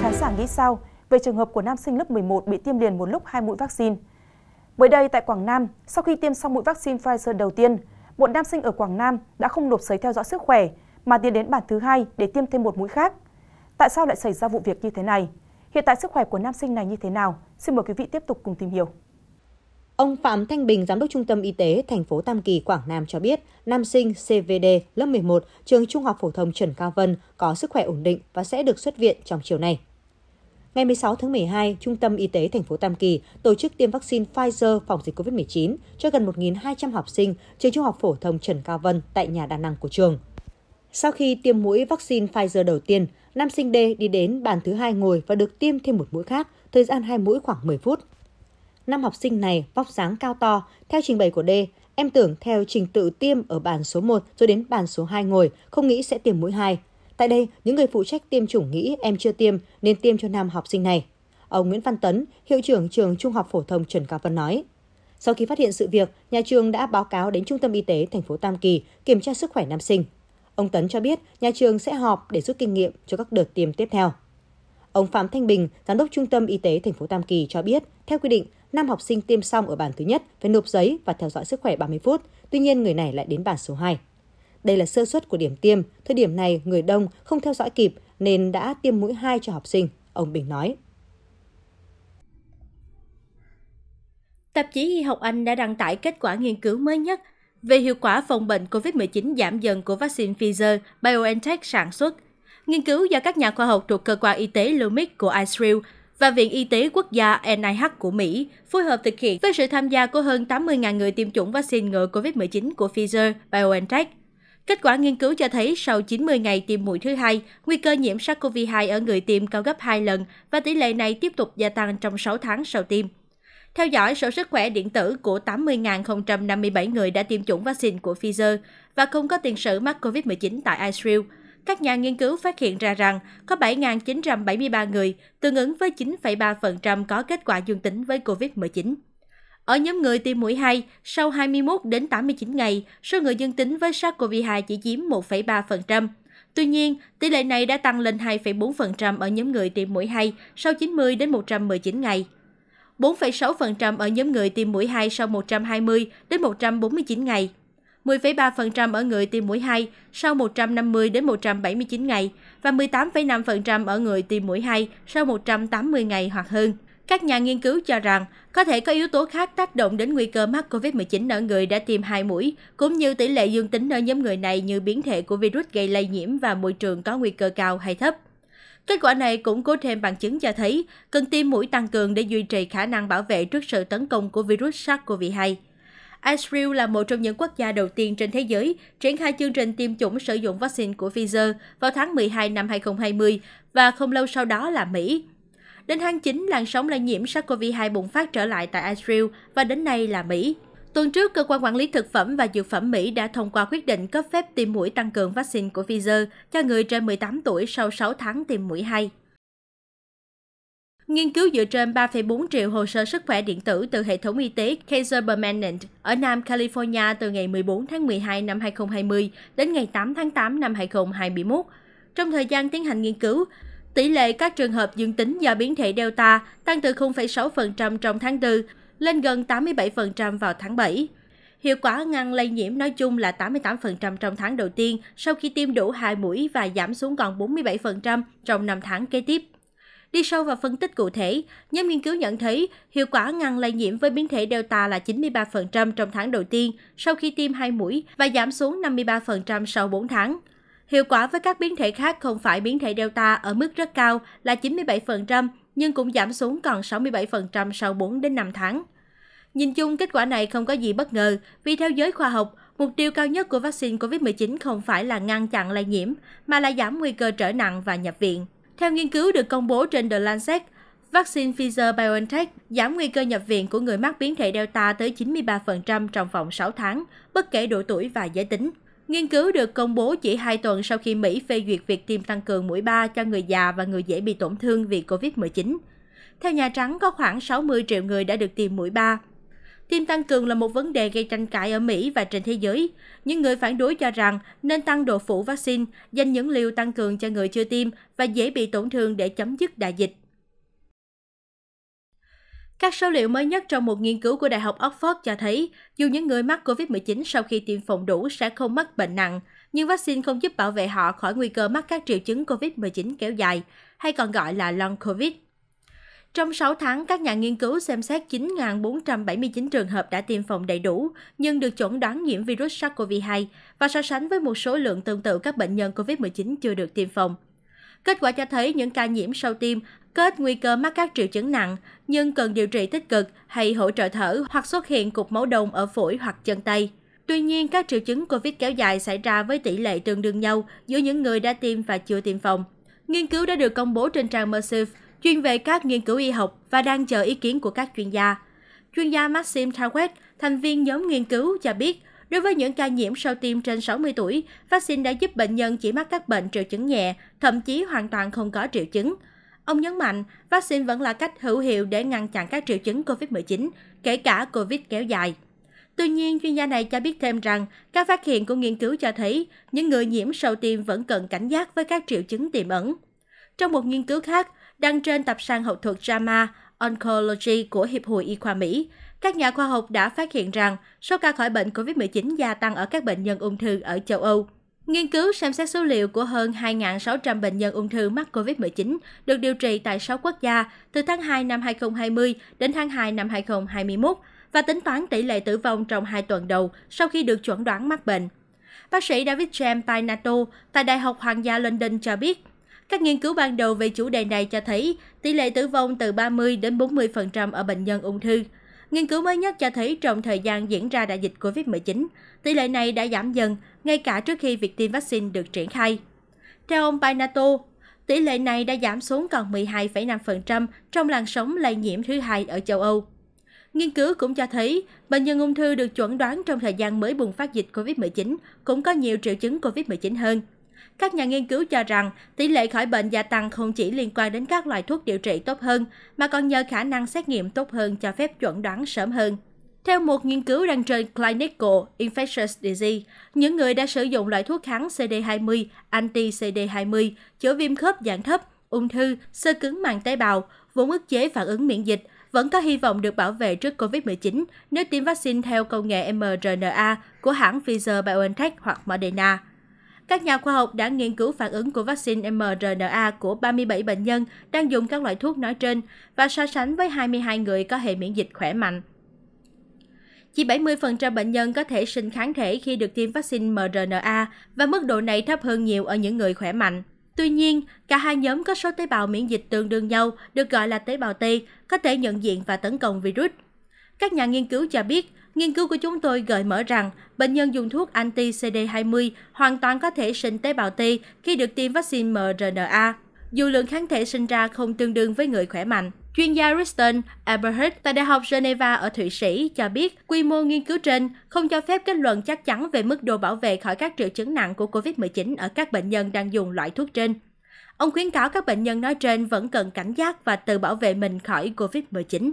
khán giả nghĩ sao về trường hợp của nam sinh lớp 11 bị tiêm liền một lúc hai mũi vaccine? Mới đây tại Quảng Nam, sau khi tiêm xong mũi vaccine Pfizer đầu tiên, một nam sinh ở Quảng Nam đã không nộp giấy theo dõi sức khỏe mà tiến đến bản thứ hai để tiêm thêm một mũi khác. Tại sao lại xảy ra vụ việc như thế này? Hiện tại sức khỏe của nam sinh này như thế nào? Xin mời quý vị tiếp tục cùng tìm hiểu. Ông Phạm Thanh Bình, Giám đốc Trung tâm Y tế thành phố Tam Kỳ, Quảng Nam cho biết, nam sinh CVD lớp 11, trường Trung học phổ thông Trần Cao Vân có sức khỏe ổn định và sẽ được xuất viện trong chiều nay. Ngày 16 tháng 12, Trung tâm Y tế thành phố Tam Kỳ tổ chức tiêm vaccine Pfizer phòng dịch COVID-19 cho gần 1.200 học sinh trường Trung học phổ thông Trần Cao Vân tại nhà đa năng của trường. Sau khi tiêm mũi vaccine Pfizer đầu tiên, nam sinh D đi đến bàn thứ hai ngồi và được tiêm thêm một mũi khác, thời gian hai mũi khoảng 10 phút. Năm học sinh này vóc dáng cao to, theo trình bày của D, em tưởng theo trình tự tiêm ở bàn số 1 rồi đến bàn số 2 ngồi, không nghĩ sẽ tiêm mũi 2. Tại đây, những người phụ trách tiêm chủng nghĩ em chưa tiêm nên tiêm cho nam học sinh này. Ông Nguyễn Văn Tấn, hiệu trưởng trường Trung học phổ thông Trần Cao Vân nói. Sau khi phát hiện sự việc, nhà trường đã báo cáo đến Trung tâm Y tế thành phố Tam Kỳ kiểm tra sức khỏe nam sinh. Ông Tấn cho biết nhà trường sẽ họp để rút kinh nghiệm cho các đợt tiêm tiếp theo. Ông Phạm Thanh Bình, giám đốc Trung tâm Y tế thành phố Tam Kỳ cho biết, theo quy định, nam học sinh tiêm xong ở bàn thứ nhất phải nộp giấy và theo dõi sức khỏe 30 phút, tuy nhiên người này lại đến bàn số 2. Đây là sơ suất của điểm tiêm, thời điểm này người đông không theo dõi kịp nên đã tiêm mũi 2 cho học sinh, ông Bình nói. Tạp chí Y học Anh đã đăng tải kết quả nghiên cứu mới nhất về hiệu quả phòng bệnh COVID-19 giảm dần của vaccine Pfizer BioNTech sản xuất. Nghiên cứu do các nhà khoa học thuộc cơ quan y tế Lumix của Israel và Viện Y tế Quốc gia NIH của Mỹ phối hợp thực hiện với sự tham gia của hơn 80.000 người tiêm chủng vaccine ngừa COVID-19 của Pfizer BioNTech. Kết quả nghiên cứu cho thấy sau 90 ngày tiêm mũi thứ hai, nguy cơ nhiễm SARS-CoV-2 ở người tiêm cao gấp 2 lần và tỷ lệ này tiếp tục gia tăng trong 6 tháng sau tiêm. Theo dõi sổ sức khỏe điện tử của 80.057 người đã tiêm chủng vaccine của Pfizer và không có tiền sử mắc COVID-19 tại Israel, các nhà nghiên cứu phát hiện ra rằng có 7.973 người, tương ứng với 9,3% có kết quả dương tính với COVID-19. Ở nhóm người tiêm mũi 2, sau 21 đến 89 ngày, số người dương tính với SARS-CoV-2 chỉ chiếm 1,3%. Tuy nhiên, tỷ lệ này đã tăng lên 2,4% ở nhóm người tiêm mũi 2 sau 90 đến 119 ngày. 4,6% ở nhóm người tiêm mũi 2 sau 120 đến 149 ngày. 10,3% ở người tiêm mũi 2 sau 150 đến 179 ngày và 18,5% ở người tiêm mũi 2 sau 180 ngày hoặc hơn. Các nhà nghiên cứu cho rằng có thể có yếu tố khác tác động đến nguy cơ mắc COVID-19 ở người đã tiêm hai mũi, cũng như tỷ lệ dương tính ở nhóm người này như biến thể của virus gây lây nhiễm và môi trường có nguy cơ cao hay thấp. Kết quả này cũng có thêm bằng chứng cho thấy cần tiêm mũi tăng cường để duy trì khả năng bảo vệ trước sự tấn công của virus SARS-CoV-2. Israel là một trong những quốc gia đầu tiên trên thế giới triển khai chương trình tiêm chủng sử dụng vaccine của Pfizer vào tháng 12 năm 2020 và không lâu sau đó là Mỹ. Đến tháng 9, làn sóng lây nhiễm SARS-CoV-2 bùng phát trở lại tại Israel và đến nay là Mỹ. Tuần trước, Cơ quan Quản lý Thực phẩm và Dược phẩm Mỹ đã thông qua quyết định cấp phép tiêm mũi tăng cường vaccine của Pfizer cho người trên 18 tuổi sau 6 tháng tiêm mũi 2. Nghiên cứu dựa trên 3,4 triệu hồ sơ sức khỏe điện tử từ hệ thống y tế Kaiser Permanente ở Nam California từ ngày 14 tháng 12 năm 2020 đến ngày 8 tháng 8 năm 2021. Trong thời gian tiến hành nghiên cứu, tỷ lệ các trường hợp dương tính do biến thể Delta tăng từ 0,6% trong tháng 4 lên gần 87% vào tháng 7. Hiệu quả ngăn lây nhiễm nói chung là 88% trong tháng đầu tiên sau khi tiêm đủ 2 mũi và giảm xuống còn 47% trong 5 tháng kế tiếp. Đi sâu vào phân tích cụ thể, nhóm nghiên cứu nhận thấy hiệu quả ngăn lây nhiễm với biến thể Delta là 93% trong tháng đầu tiên sau khi tiêm 2 mũi và giảm xuống 53% sau 4 tháng. Hiệu quả với các biến thể khác không phải biến thể Delta ở mức rất cao là 97%, nhưng cũng giảm xuống còn 67% sau 4 đến 5 tháng. Nhìn chung, kết quả này không có gì bất ngờ, vì theo giới khoa học, mục tiêu cao nhất của vaccine COVID-19 không phải là ngăn chặn lây nhiễm, mà là giảm nguy cơ trở nặng và nhập viện. Theo nghiên cứu được công bố trên The Lancet, vaccine Pfizer-BioNTech giảm nguy cơ nhập viện của người mắc biến thể Delta tới 93% trong vòng 6 tháng, bất kể độ tuổi và giới tính. Nghiên cứu được công bố chỉ 2 tuần sau khi Mỹ phê duyệt việc tiêm tăng cường mũi 3 cho người già và người dễ bị tổn thương vì COVID-19. Theo Nhà Trắng, có khoảng 60 triệu người đã được tiêm mũi 3. Tiêm tăng cường là một vấn đề gây tranh cãi ở Mỹ và trên thế giới. Những người phản đối cho rằng nên tăng độ phủ vaccine, dành những liều tăng cường cho người chưa tiêm và dễ bị tổn thương để chấm dứt đại dịch. Các số liệu mới nhất trong một nghiên cứu của Đại học Oxford cho thấy, dù những người mắc COVID-19 sau khi tiêm phòng đủ sẽ không mắc bệnh nặng, nhưng vaccine không giúp bảo vệ họ khỏi nguy cơ mắc các triệu chứng COVID-19 kéo dài, hay còn gọi là long COVID. Trong 6 tháng, các nhà nghiên cứu xem xét 9.479 trường hợp đã tiêm phòng đầy đủ, nhưng được chuẩn đoán nhiễm virus SARS-CoV-2 và so sánh với một số lượng tương tự các bệnh nhân COVID-19 chưa được tiêm phòng. Kết quả cho thấy những ca nhiễm sau tiêm có ít nguy cơ mắc các triệu chứng nặng, nhưng cần điều trị tích cực hay hỗ trợ thở hoặc xuất hiện cục máu đông ở phổi hoặc chân tay. Tuy nhiên, các triệu chứng COVID kéo dài xảy ra với tỷ lệ tương đương nhau giữa những người đã tiêm và chưa tiêm phòng. Nghiên cứu đã được công bố trên trang Mersive, chuyên về các nghiên cứu y học và đang chờ ý kiến của các chuyên gia. Chuyên gia Maxim Tawet, thành viên nhóm nghiên cứu, cho biết Đối với những ca nhiễm sau tiêm trên 60 tuổi, vaccine đã giúp bệnh nhân chỉ mắc các bệnh triệu chứng nhẹ, thậm chí hoàn toàn không có triệu chứng. Ông nhấn mạnh, vaccine vẫn là cách hữu hiệu để ngăn chặn các triệu chứng COVID-19, kể cả COVID kéo dài. Tuy nhiên, chuyên gia này cho biết thêm rằng các phát hiện của nghiên cứu cho thấy những người nhiễm sau tiêm vẫn cần cảnh giác với các triệu chứng tiềm ẩn. Trong một nghiên cứu khác, đăng trên tập san học thuật JAMA Oncology của Hiệp hội Y khoa Mỹ, các nhà khoa học đã phát hiện rằng số ca khỏi bệnh COVID-19 gia tăng ở các bệnh nhân ung thư ở châu Âu. Nghiên cứu xem xét số liệu của hơn 2.600 bệnh nhân ung thư mắc COVID-19 được điều trị tại 6 quốc gia từ tháng 2 năm 2020 đến tháng 2 năm 2021 và tính toán tỷ lệ tử vong trong 2 tuần đầu sau khi được chuẩn đoán mắc bệnh. Bác sĩ David James Painato tại Đại học Hoàng gia London cho biết, các nghiên cứu ban đầu về chủ đề này cho thấy tỷ lệ tử vong từ 30 đến 40% ở bệnh nhân ung thư. Nghiên cứu mới nhất cho thấy trong thời gian diễn ra đại dịch COVID-19, tỷ lệ này đã giảm dần ngay cả trước khi việc tiêm vaccine được triển khai. Theo ông Painato, tỷ lệ này đã giảm xuống còn 12,5% trong làn sóng lây nhiễm thứ hai ở châu Âu. Nghiên cứu cũng cho thấy, bệnh nhân ung thư được chuẩn đoán trong thời gian mới bùng phát dịch COVID-19 cũng có nhiều triệu chứng COVID-19 hơn. Các nhà nghiên cứu cho rằng tỷ lệ khỏi bệnh gia tăng không chỉ liên quan đến các loại thuốc điều trị tốt hơn, mà còn nhờ khả năng xét nghiệm tốt hơn cho phép chuẩn đoán sớm hơn. Theo một nghiên cứu đăng trên Clinical Infectious Disease, những người đã sử dụng loại thuốc kháng CD20, anti-CD20, chữa viêm khớp dạng thấp, ung thư, sơ cứng màng tế bào, vốn ức chế phản ứng miễn dịch, vẫn có hy vọng được bảo vệ trước COVID-19 nếu tiêm vaccine theo công nghệ mRNA của hãng Pfizer-BioNTech hoặc Moderna. Các nhà khoa học đã nghiên cứu phản ứng của vaccine mRNA của 37 bệnh nhân đang dùng các loại thuốc nói trên và so sánh với 22 người có hệ miễn dịch khỏe mạnh. Chỉ 70% bệnh nhân có thể sinh kháng thể khi được tiêm vaccine mRNA và mức độ này thấp hơn nhiều ở những người khỏe mạnh. Tuy nhiên, cả hai nhóm có số tế bào miễn dịch tương đương nhau, được gọi là tế bào T, có thể nhận diện và tấn công virus. Các nhà nghiên cứu cho biết, nghiên cứu của chúng tôi gợi mở rằng bệnh nhân dùng thuốc anti-CD20 hoàn toàn có thể sinh tế bào T khi được tiêm vaccine mRNA, dù lượng kháng thể sinh ra không tương đương với người khỏe mạnh. Chuyên gia Riston Eberhardt tại Đại học Geneva ở Thụy Sĩ cho biết quy mô nghiên cứu trên không cho phép kết luận chắc chắn về mức độ bảo vệ khỏi các triệu chứng nặng của COVID-19 ở các bệnh nhân đang dùng loại thuốc trên. Ông khuyến cáo các bệnh nhân nói trên vẫn cần cảnh giác và tự bảo vệ mình khỏi COVID-19.